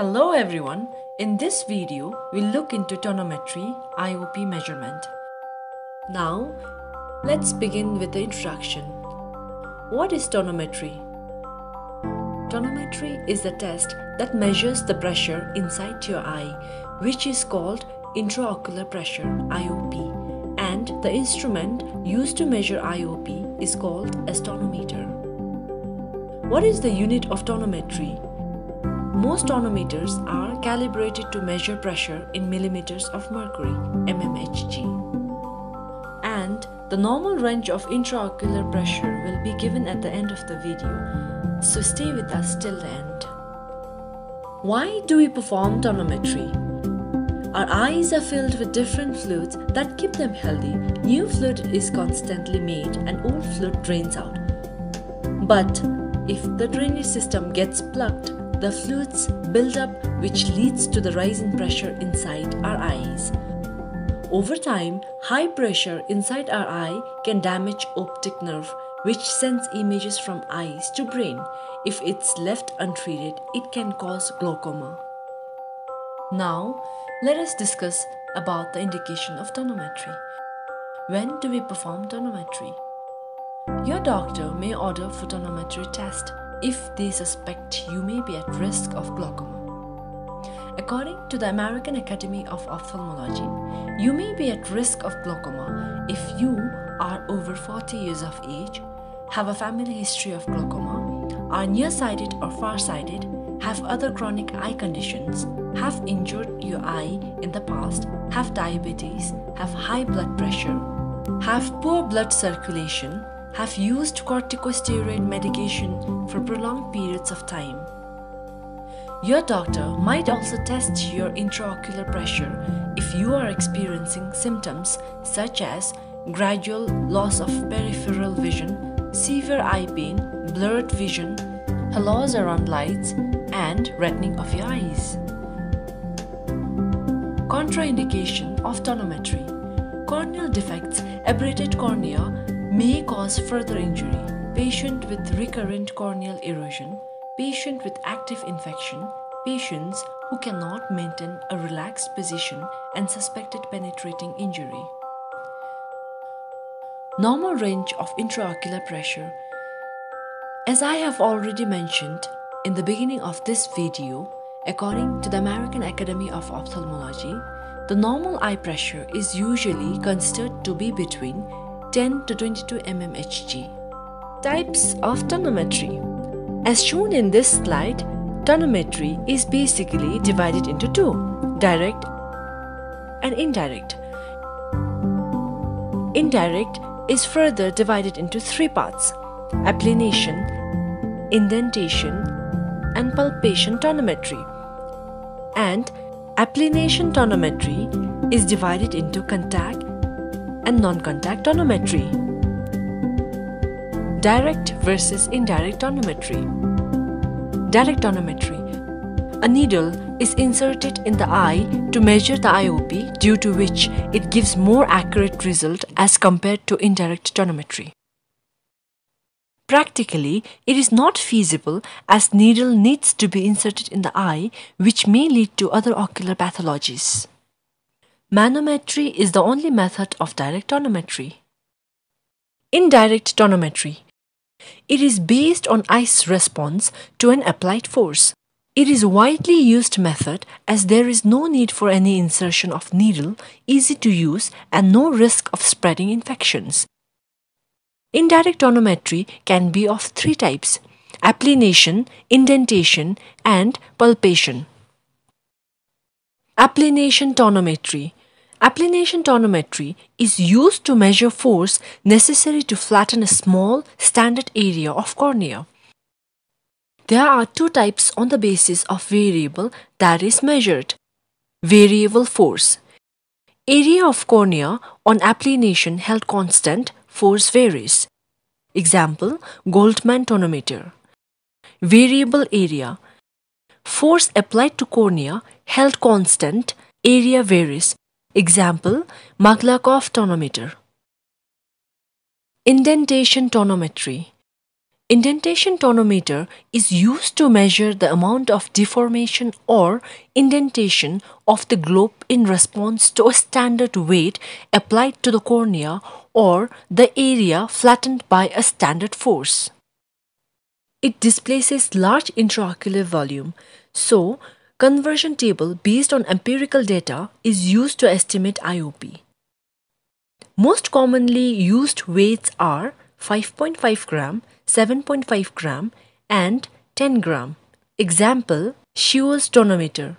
Hello everyone, in this video we'll look into tonometry IOP measurement. Now let's begin with the introduction. What is tonometry? Tonometry is a test that measures the pressure inside your eye which is called intraocular pressure IOP and the instrument used to measure IOP is called a tonometer. What is the unit of tonometry? Most tonometers are calibrated to measure pressure in millimeters of mercury, mmHg. And the normal range of intraocular pressure will be given at the end of the video, so stay with us till the end. Why do we perform tonometry? Our eyes are filled with different fluids that keep them healthy. New fluid is constantly made and old fluid drains out. But if the drainage system gets plugged, the fluids build up which leads to the rise in pressure inside our eyes. Over time, high pressure inside our eye can damage optic nerve which sends images from eyes to brain. If it's left untreated, it can cause glaucoma. Now, let us discuss about the indication of tonometry. When do we perform tonometry? Your doctor may order for tonometry test if they suspect you may be at risk of glaucoma. According to the American Academy of Ophthalmology, you may be at risk of glaucoma if you are over 40 years of age, have a family history of glaucoma, are nearsighted or farsighted, have other chronic eye conditions, have injured your eye in the past, have diabetes, have high blood pressure, have poor blood circulation, have used corticosteroid medication for prolonged periods of time. Your doctor might also test your intraocular pressure if you are experiencing symptoms such as gradual loss of peripheral vision, severe eye pain, blurred vision, halos around lights, and reddening of your eyes. Contraindication of tonometry Corneal defects, abraded cornea, may cause further injury. Patient with recurrent corneal erosion, patient with active infection, patients who cannot maintain a relaxed position and suspected penetrating injury. Normal range of intraocular pressure. As I have already mentioned in the beginning of this video, according to the American Academy of Ophthalmology, the normal eye pressure is usually considered to be between 10 to 22 mmHg. Types of tonometry As shown in this slide, tonometry is basically divided into two direct and indirect. Indirect is further divided into three parts applanation, indentation, and palpation tonometry. And applanation tonometry is divided into contact and non-contact tonometry. Direct versus indirect tonometry. Direct tonometry. A needle is inserted in the eye to measure the IOP due to which it gives more accurate result as compared to indirect tonometry. Practically, it is not feasible as needle needs to be inserted in the eye which may lead to other ocular pathologies. Manometry is the only method of direct tonometry. Indirect tonometry. It is based on ice response to an applied force. It is widely used method as there is no need for any insertion of needle, easy to use and no risk of spreading infections. Indirect tonometry can be of three types applanation, indentation, and palpation. Applanation tonometry. Applanation tonometry is used to measure force necessary to flatten a small standard area of cornea. There are two types on the basis of variable that is measured. Variable force. Area of cornea on applanation held constant force varies. Example Goldmann tonometer. Variable area. Force applied to cornea held constant, area varies. Example Maklakov tonometer. Indentation tonometry. Indentation tonometer is used to measure the amount of deformation or indentation of the globe in response to a standard weight applied to the cornea or the area flattened by a standard force. It displaces large intraocular volume, so conversion table based on empirical data is used to estimate IOP. Most commonly used weights are 5.5 gram, 7.5 gram and 10 gram. Example, Schiotz tonometer.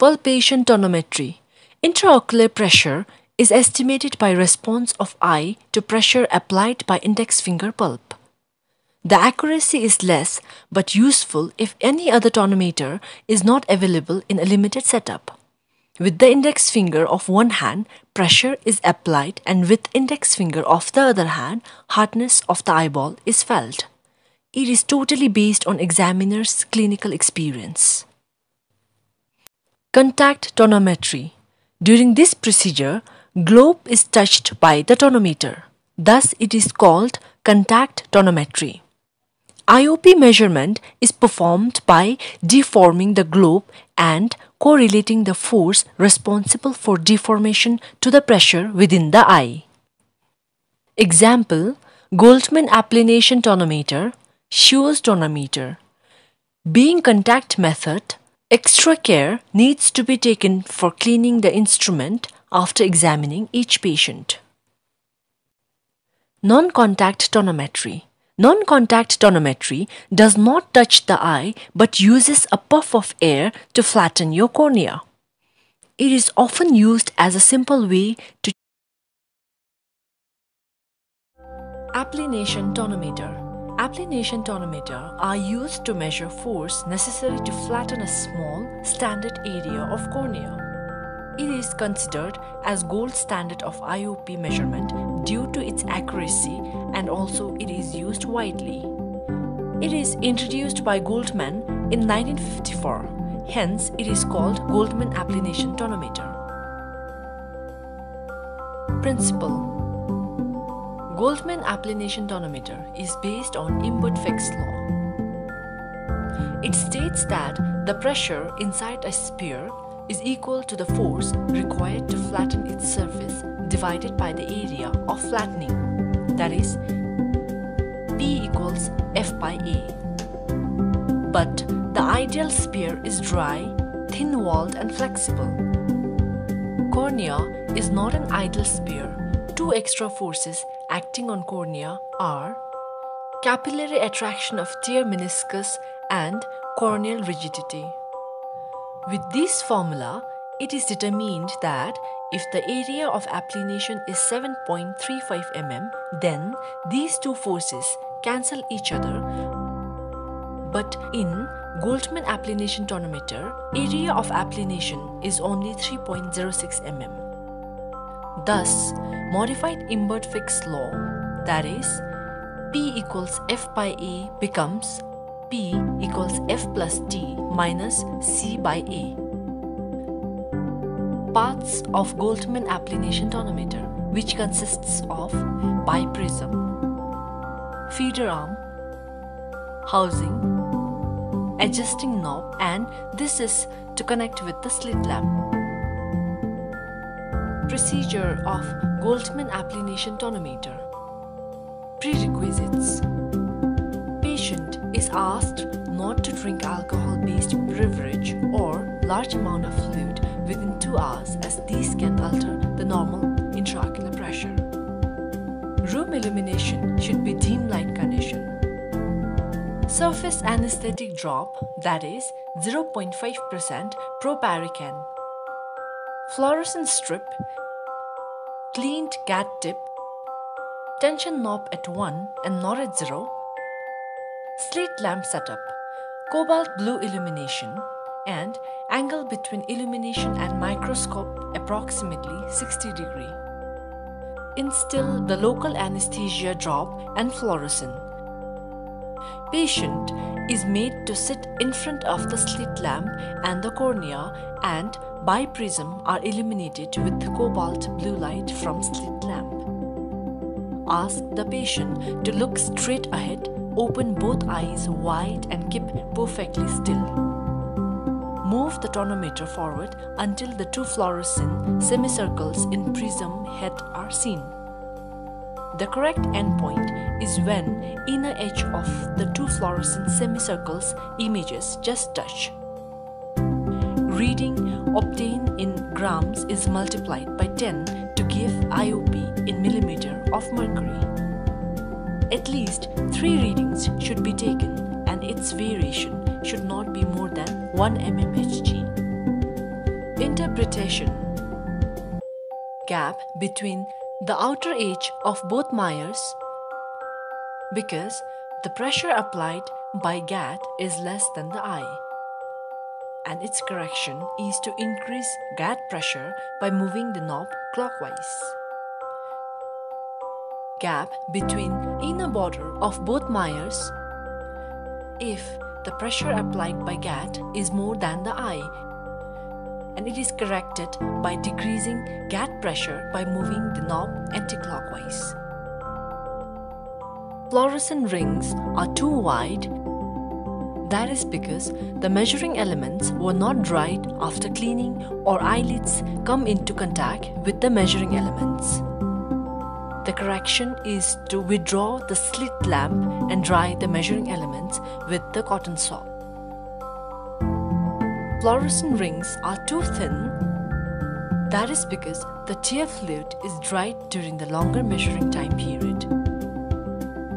Palpation tonometry. Intraocular pressure is estimated by response of eye to pressure applied by index finger pulp. The accuracy is less but useful if any other tonometer is not available in a limited setup. With the index finger of one hand, pressure is applied and with index finger of the other hand, hardness of the eyeball is felt. It is totally based on examiner's clinical experience. Contact tonometry. During this procedure, globe is touched by the tonometer. Thus, it is called contact tonometry. IOP measurement is performed by deforming the globe and correlating the force responsible for deformation to the pressure within the eye. Example Goldmann applanation tonometer, Schiotz tonometer. Being contact method, extra care needs to be taken for cleaning the instrument after examining each patient. Non-contact tonometry Non-contact tonometry does not touch the eye but uses a puff of air to flatten your cornea. It is often used as a simple way to Applanation tonometer Applanation tonometer are used to measure force necessary to flatten a small standard area of cornea. It is considered as gold standard of IOP measurement its accuracy and also it is used widely. It is introduced by Goldmann in 1954, hence it is called Goldmann applanation tonometer. Principle Goldmann applanation tonometer is based on Imbert-Fick's law. It states that the pressure inside a sphere is equal to the force required to flatten its surface divided by the area of flattening, that is, P equals F by A. But the ideal sphere is dry, thin-walled and flexible. Cornea is not an ideal sphere. Two extra forces acting on cornea are capillary attraction of tear meniscus and corneal rigidity. With this formula, it is determined that if the area of applanation is 7.35 mm, then these two forces cancel each other. But in Goldmann applanation tonometer, area of applanation is only 3.06 mm. Thus, modified Imbert-Fick's law, that is, P equals F by A becomes P equals F plus T minus C by A. Parts of Goldmann applanation tonometer which consists of biprism, feeler arm, housing, adjusting knob and this is to connect with the slit lamp. Procedure of Goldmann applanation tonometer Prerequisites Patient is asked not to drink alcohol-based beverage or large amount of fluid within 2 hours as these can alter the normal intraocular pressure. Room illumination should be dim light condition. Surface anesthetic drop that is 0.5% proparacaine. Fluorescent strip, cleaned GAT tip, tension knob at 1 and not at 0 slit lamp setup, cobalt blue illumination, and angle between illumination and microscope approximately 60 degree. Instill the local anesthesia drop and fluorescent. Patient is made to sit in front of the slit lamp and the cornea and biprism are illuminated with cobalt blue light from slit lamp. ask the patient to look straight ahead, open both eyes wide and keep perfectly still. Move the tonometer forward until the two fluorescent semicircles in prism head are seen. The correct endpoint is when inner edge of the two fluorescent semicircles images just touch. Reading obtained in grams is multiplied by 10 to give IOP in millimeter of mercury. At least 3 readings should be taken and its variation should not be more than 1 mmHg. Interpretation Gap between the outer edge of both mires because the pressure applied by GAT is less than the eye and its correction is to increase GAT pressure by moving the knob clockwise. Gap between inner border of both mires if the pressure applied by GAT is more than the eye and it is corrected by decreasing GAT pressure by moving the knob anticlockwise. Fluorescent rings are too wide that is because the measuring elements were not dried after cleaning or eyelids come into contact with the measuring elements. The correction is to withdraw the slit lamp and dry the measuring elements with the cotton swab. Fluorescent rings are too thin. That is because the tear fluid is dried during the longer measuring time period.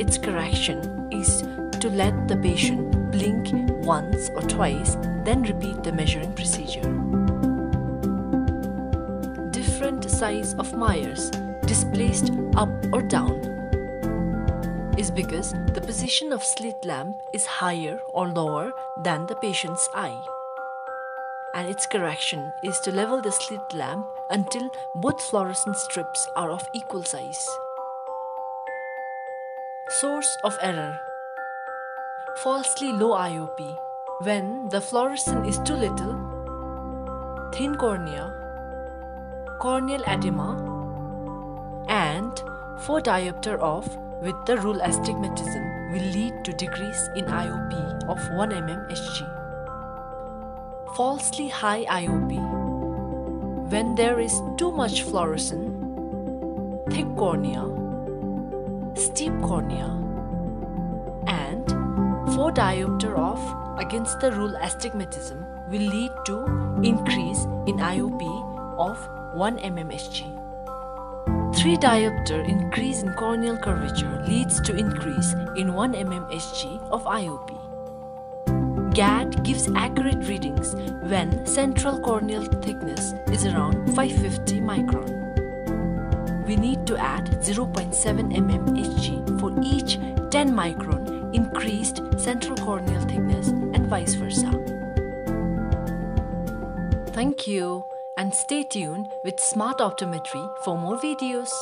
Its correction is to let the patient blink once or twice, then repeat the measuring procedure. Different size of mires displaced up or down is because the position of slit lamp is higher or lower than the patient's eye. And its correction is to level the slit lamp until both fluorescent strips are of equal size. Source of error falsely low IOP when the fluorescence is too little, thin cornea, corneal edema, and 4 diopter off with the rule astigmatism will lead to decrease in IOP of 1 mm Hg. Falsely high IOP when there is too much fluorescence, thick cornea, steep cornea, and 4 diopter off against the rule astigmatism will lead to increase in IOP of 1 mmHg. 3 diopter increase in corneal curvature leads to increase in 1 mmHg of IOP. GAT gives accurate readings when central corneal thickness is around 550 micron. We need to add 0.7 mmHg for each 10 micron increased central corneal thickness and vice versa. Thank you and stay tuned with Smart Optometry for more videos.